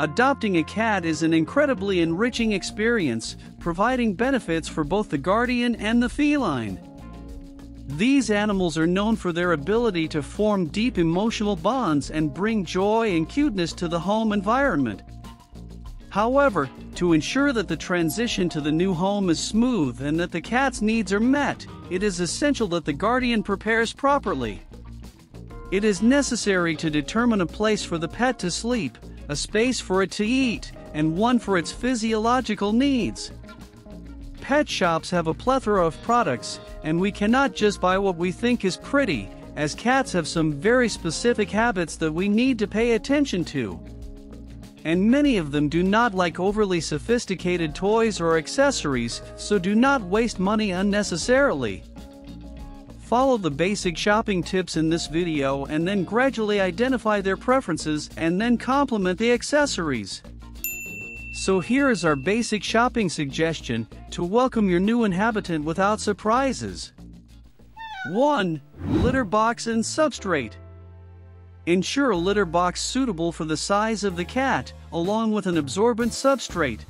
Adopting a cat is an incredibly enriching experience, providing benefits for both the guardian and the feline. These animals are known for their ability to form deep emotional bonds and bring joy and cuteness to the home environment. However, to ensure that the transition to the new home is smooth and that the cat's needs are met, it is essential that the guardian prepares properly. It is necessary to determine a place for the pet to sleep, a space for it to eat, and one for its physiological needs. Pet shops have a plethora of products, and we cannot just buy what we think is pretty, as cats have some very specific habits that we need to pay attention to. And many of them do not like overly sophisticated toys or accessories, so do not waste money unnecessarily. Follow the basic shopping tips in this video and then gradually identify their preferences and then complement the accessories. So here is our basic shopping suggestion to welcome your new inhabitant without surprises. 1. Litter box and substrate. Ensure a litter box suitable for the size of the cat, along with an absorbent substrate.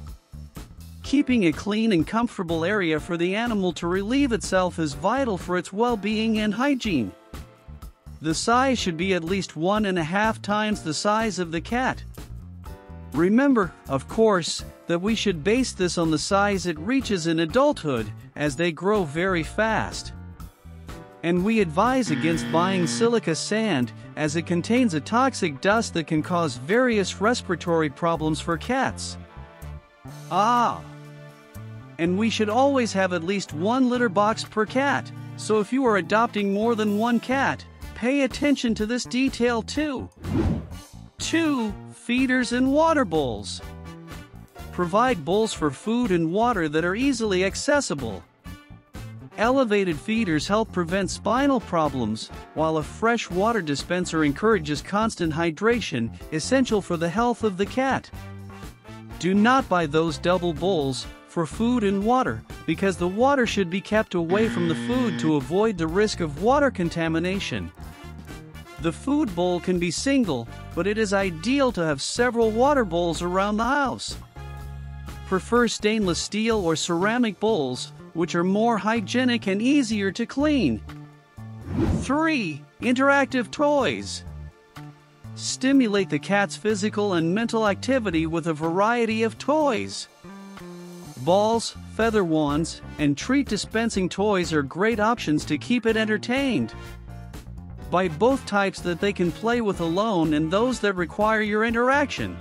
Keeping a clean and comfortable area for the animal to relieve itself is vital for its well-being and hygiene. The size should be at least one and a half times the size of the cat. Remember, of course, that we should base this on the size it reaches in adulthood, as they grow very fast. And we advise against buying silica sand, as it contains a toxic dust that can cause various respiratory problems for cats. Ah! And we should always have at least one litter box per cat, so if you are adopting more than one cat, pay attention to this detail too. 2. Feeders and water bowls. Provide bowls for food and water that are easily accessible. Elevated feeders help prevent spinal problems, while a fresh water dispenser encourages constant hydration, essential for the health of the cat. Do not buy those double bowls, for food and water, because the water should be kept away from the food to avoid the risk of water contamination. The food bowl can be single, but it is ideal to have several water bowls around the house. Prefer stainless steel or ceramic bowls, which are more hygienic and easier to clean. 3. Interactive toys. Stimulate the cat's physical and mental activity with a variety of toys. Balls, feather wands, and treat dispensing toys are great options to keep it entertained. Buy both types that they can play with alone and those that require your interaction.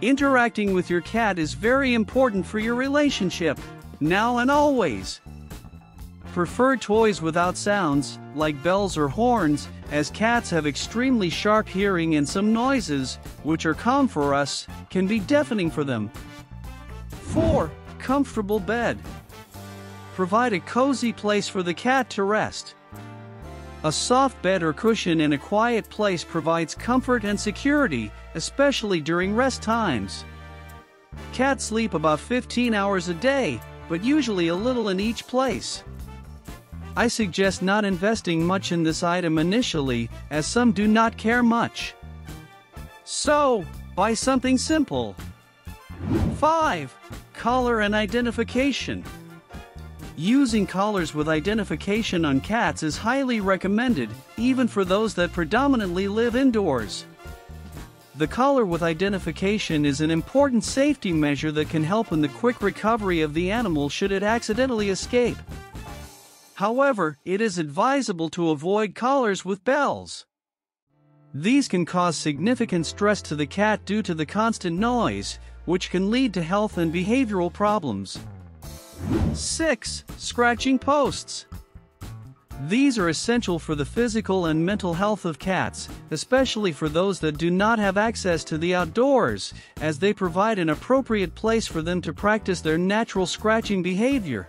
Interacting with your cat is very important for your relationship, now and always. Prefer toys without sounds, like bells or horns, as cats have extremely sharp hearing and some noises, which are calm for us, can be deafening for them. 4. Comfortable bed. Provide a cozy place for the cat to rest. A soft bed or cushion in a quiet place provides comfort and security, especially during rest times. Cats sleep about 15 hours a day, but usually a little in each place. I suggest not investing much in this item initially, as some do not care much. So, buy something simple. 5. Collar and identification. Using collars with identification on cats is highly recommended, even for those that predominantly live indoors. The collar with identification is an important safety measure that can help in the quick recovery of the animal should it accidentally escape. However, it is advisable to avoid collars with bells. These can cause significant stress to the cat due to the constant noise, which can lead to health and behavioral problems. 6. Scratching posts. These are essential for the physical and mental health of cats, especially for those that do not have access to the outdoors, as they provide an appropriate place for them to practice their natural scratching behavior.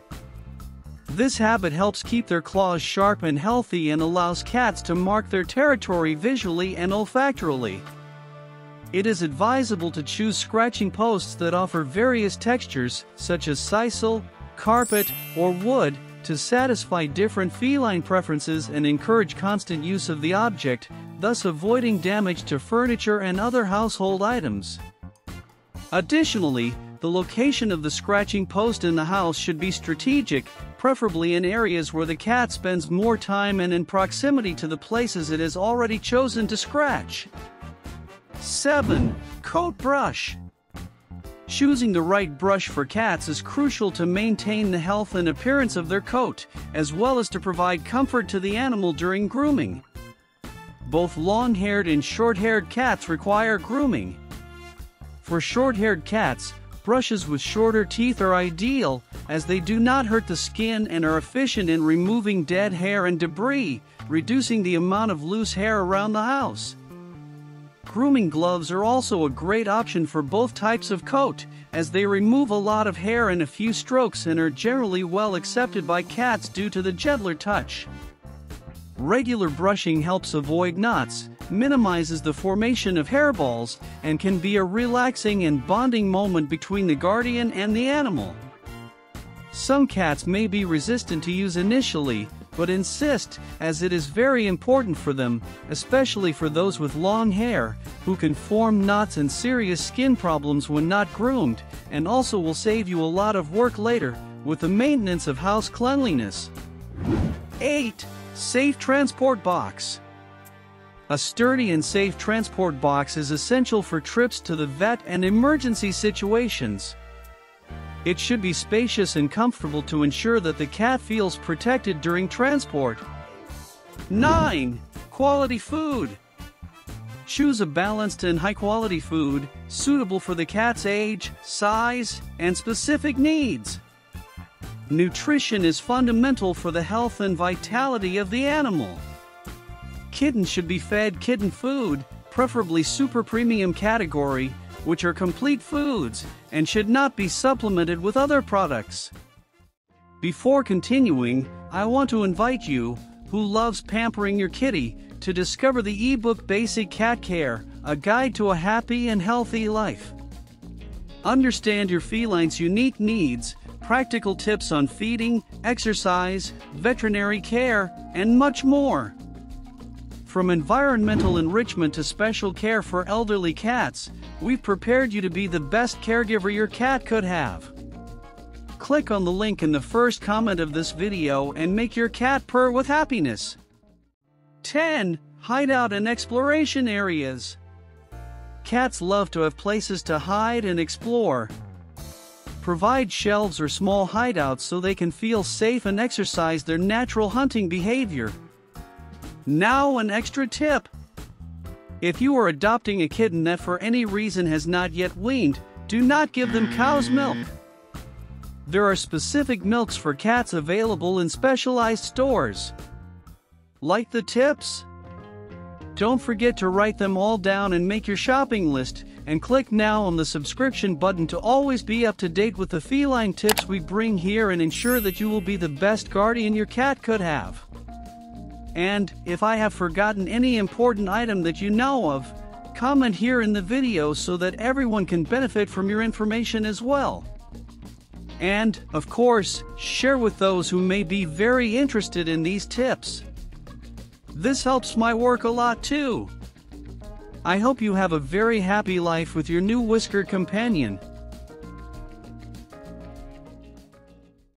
This habit helps keep their claws sharp and healthy and allows cats to mark their territory visually and olfactorily. It is advisable to choose scratching posts that offer various textures, such as sisal, carpet, or wood, to satisfy different feline preferences and encourage constant use of the object, thus avoiding damage to furniture and other household items. Additionally, the location of the scratching post in the house should be strategic, preferably in areas where the cat spends more time and in proximity to the places it has already chosen to scratch. 7. Coat brush. Choosing the right brush for cats is crucial to maintain the health and appearance of their coat, as well as to provide comfort to the animal during grooming. Both long-haired and short-haired cats require grooming. For short-haired cats, brushes with shorter teeth are ideal, as they do not hurt the skin and are efficient in removing dead hair and debris, reducing the amount of loose hair around the house. Grooming gloves are also a great option for both types of coat, as they remove a lot of hair in a few strokes and are generally well accepted by cats due to the gentler touch. Regular brushing helps avoid knots, minimizes the formation of hairballs, and can be a relaxing and bonding moment between the guardian and the animal. Some cats may be resistant to use initially, but insist, as it is very important for them, especially for those with long hair, who can form knots and serious skin problems when not groomed, and also will save you a lot of work later with the maintenance of house cleanliness. 8. Safe Transport Box A sturdy and safe transport box is essential for trips to the vet and emergency situations. It should be spacious and comfortable to ensure that the cat feels protected during transport. 9. Quality food. Choose a balanced and high quality food suitable for the cat's age, size, and specific needs. Nutrition is fundamental for the health and vitality of the animal. Kittens should be fed kitten food, preferably super premium category, which are complete foods and should not be supplemented with other products. Before continuing, I want to invite you, who loves pampering your kitty, to discover the ebook Basic Cat Care, a guide to a happy and healthy life. Understand your feline's unique needs, practical tips on feeding, exercise, veterinary care, and much more. From environmental enrichment to special care for elderly cats, we've prepared you to be the best caregiver your cat could have. Click on the link in the first comment of this video and make your cat purr with happiness. 10. Hideout and exploration areas. Cats love to have places to hide and explore. Provide shelves or small hideouts so they can feel safe and exercise their natural hunting behavior. Now an extra tip. If you are adopting a kitten that for any reason has not yet weaned, do not give them cow's milk. There are specific milks for cats available in specialized stores. Like the tips? Don't forget to write them all down and make your shopping list, and click now on the subscription button to always be up to date with the feline tips we bring here and ensure that you will be the best guardian your cat could have. And, if I have forgotten any important item that you know of, comment here in the video so that everyone can benefit from your information as well. And, of course, share with those who may be very interested in these tips. This helps my work a lot too. I hope you have a very happy life with your new whisker companion.